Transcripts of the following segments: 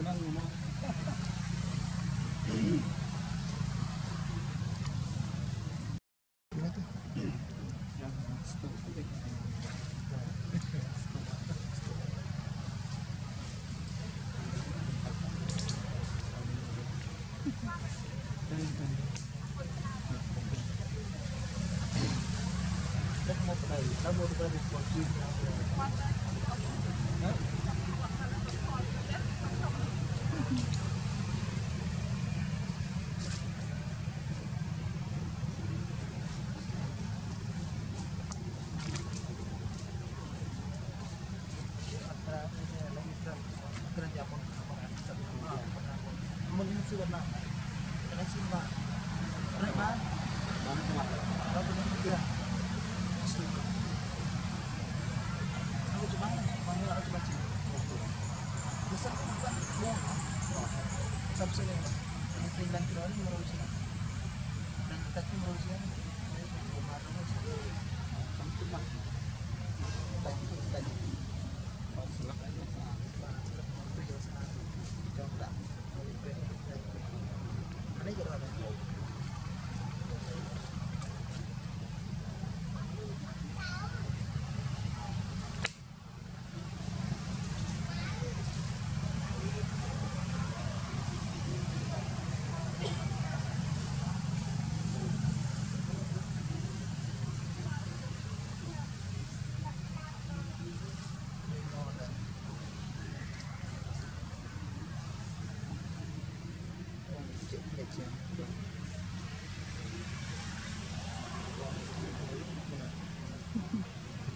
ng mga. Vamos para el cuarto.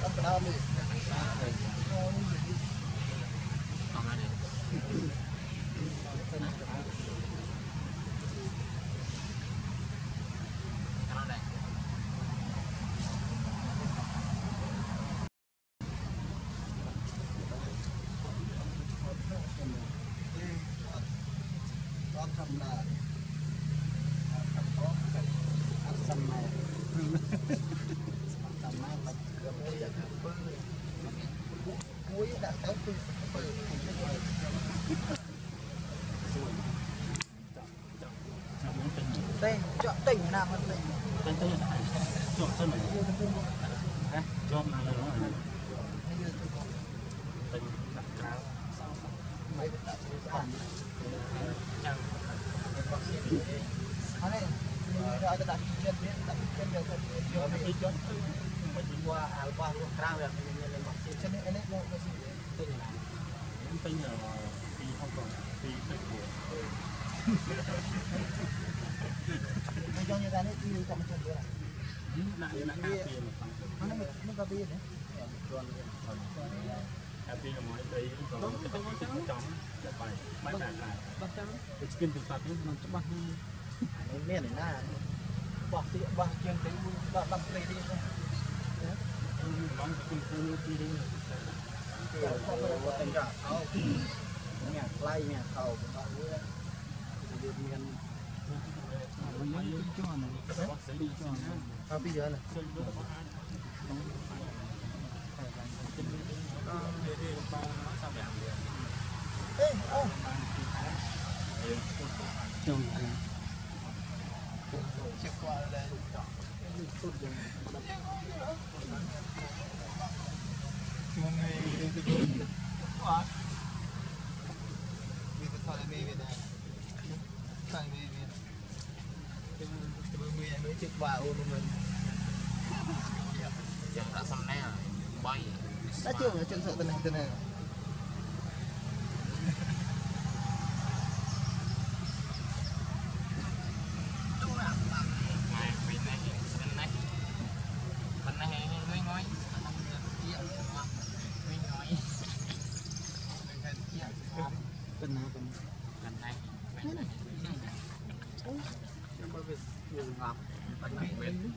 terang nah yang selesai Jangan. nonton coba hai còn ai đây Cái đó đây Con thầm là ăn sầm này sầm này mà cửa môi là cuối đã tới từ đây chọn tỉnh nào mà tỉnh Tên tỉnh chọn chân này. Chọn là nó là bây đặt cáo. mấy cái này người đặt chân đặt chân này đi chọn. Mình đi qua Alba luôn trang về mình lên mặt xin. nên này này vô cái gì Tên là tên là đi không còn đi tới của មកយ៉ាងយ៉ាងនេះគឺកម្មជនដែរនេះដាក់ដាក់ការពារហ្នឹងនេះក៏ទៀតដែរជន់ការពារកម្ពុជាដីក៏ចំចំចាប់បាយបាយតាមណាបោះចាំទៅស្គិនទៅសាត់នេះមិនច្បាស់នេះមានឯណាបោះទៀតបោះជាងទៅដល់ដល់ព្រៃទៀតណាបងទៅគូទីនេះគេទៅវត្តអញ្ចឹងអោមានថ្លៃមានខោរបស់វាវាមាន à, bây giờ này cái gì? Quá. Cuma ni mình Chẳng đã Bay đã chưa ở chân sợ tên này tên này. Này Bên này Bên này. Bên này Mấy ngói Mấy ngói tên nào tên Bên này Bên này nhưng mà việc bánh này bên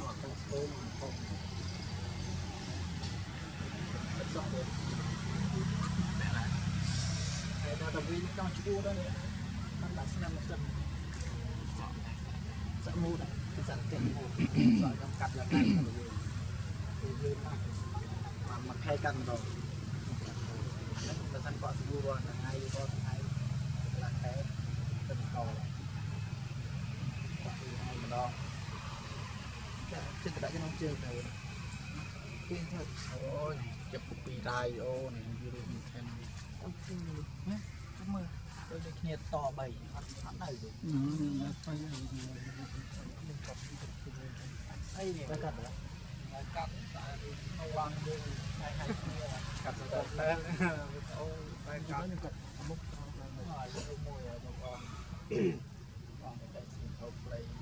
nó không mà không rất rõ rồi Bên này để ta đồng ý trong chú đó này nó đã sinh năm một trăm Sẽ mua đấy cái dạng tiền mua rồi trong cặp là cái mà người mà mặc hai căn rồi là thân có mua là hai có hai, là cái tình cầu ម្ដងចាចិត្តដាក់ក្នុងជើងទៅពីទៅអូយចាប់ពីដៃអូនេះវារឿងមិនខានអូខេណាចាំមើលដូចគ្នាតបីអត់អត់ដៅទេហ្នឹងទៅអីនេះកាត់កាត់តែទៅបានយើងតែកាត់ទៅតែអូតែកាត់មកមួយរបស់បងបងតែស៊ីហូបផ្លេ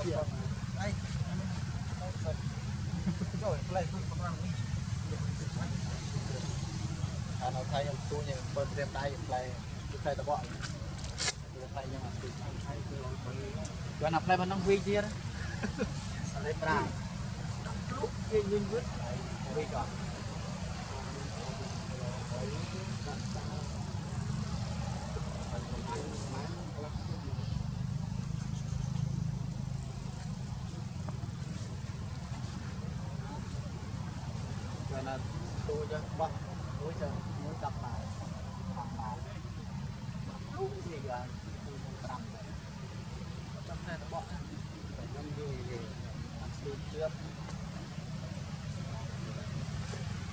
អានៅថៃខ្ញុំស្ទួយខ្ញុំបើត្រៀមដៃខ្ញុំផ្លែផ្លែតបក់ផ្លែខ្ញុំអត់ស្ទួយថៃគឺអង្គុយគាត់ណាផ្លែប៉ុណ្ណឹងវិញទៀតអត់លេប្រាគ្រុបគេញញវឹកវិញក៏អត់ tôi Vâng, bắt tôi cho muốn tập lại tập lại đúng gì rồi tôi không tập trong này nó bỏ phải năm gì thì làm tôi trước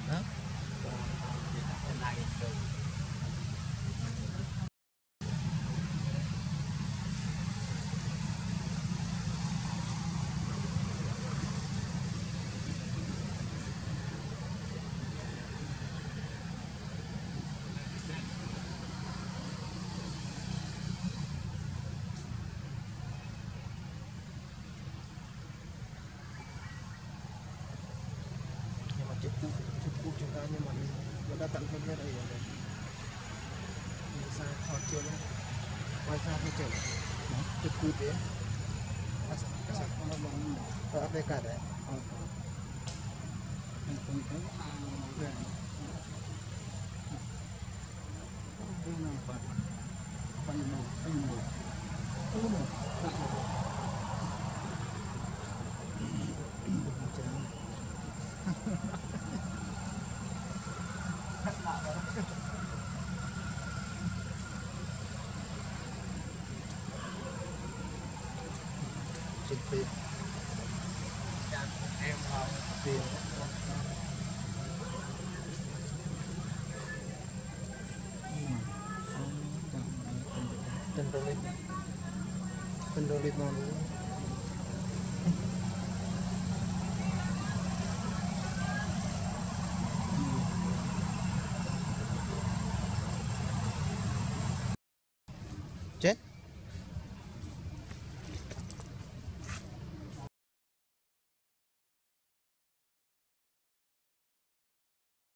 đó cái này rồi nhưng mà chụp cút chụp cút chúng ta nhưng mà nó đã tận hơn nhất đây rồi xa họ chưa nữa. Quay xa thì chụp chụp cút đấy. Ở đây cả đấy trên tiền em vào tiền. Tình đồ lịch Tình đồ lịch nào nữa chết.